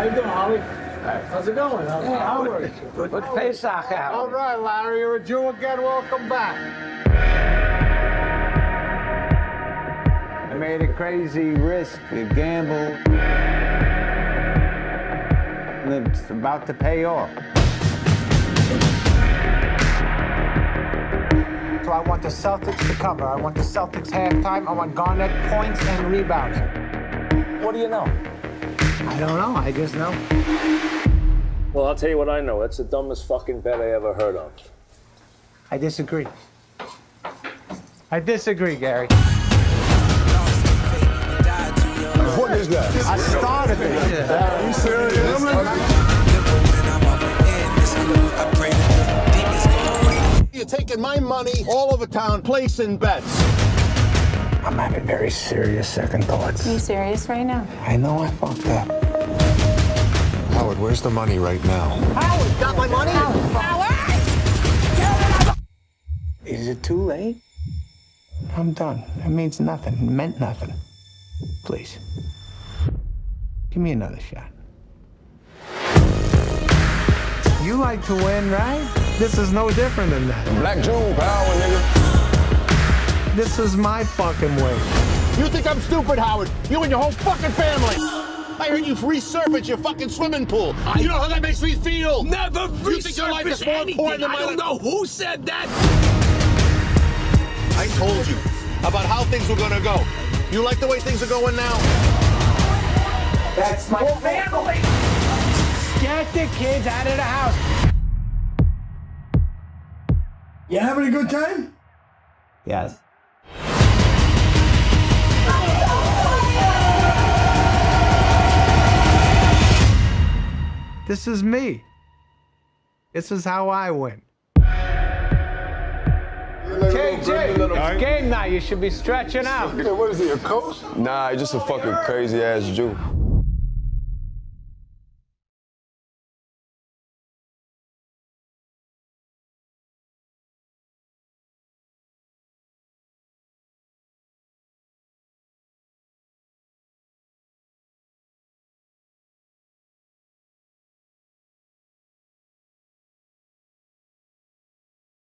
How you doing, Holly? How's it going? How's how are you? What's Pesach out? All right, Larry, you're a Jew again. Welcome back. I made a crazy risk, a gamble. And it's about to pay off. So I want the Celtics to cover. I want the Celtics halftime. I want Garnett points and rebounds. What do you know? I don't know. I just know. Well, I'll tell you what I know. That's the dumbest fucking bet I ever heard of. I disagree. I disagree, Gary. What is that? I started it. Are you serious? You're taking my money all over town, placing bets. I'm having very serious second thoughts. Are you serious right now? I know I fucked up. Howard, where's the money right now? Howard got my money. Howard! Is it too late? I'm done. It means nothing. It meant nothing. Please. Give me another shot. You like to win, right? This is no different than that. Black June power, nigga. This is my fucking way. You think I'm stupid, Howard? You and your whole fucking family. I heard you resurface your fucking swimming pool. you know how that makes me feel? Never You think your life is resurface more anything. important than I don't life? know who said that. I told you about how things were gonna go. You like the way things are going now? That's my family. Get the kids out of the house. You having a good time? Yes. This is me. This is how I win. KG, it's game night. You should be stretching out. What is he, a coach? Nah, he's just a fucking crazy ass Jew.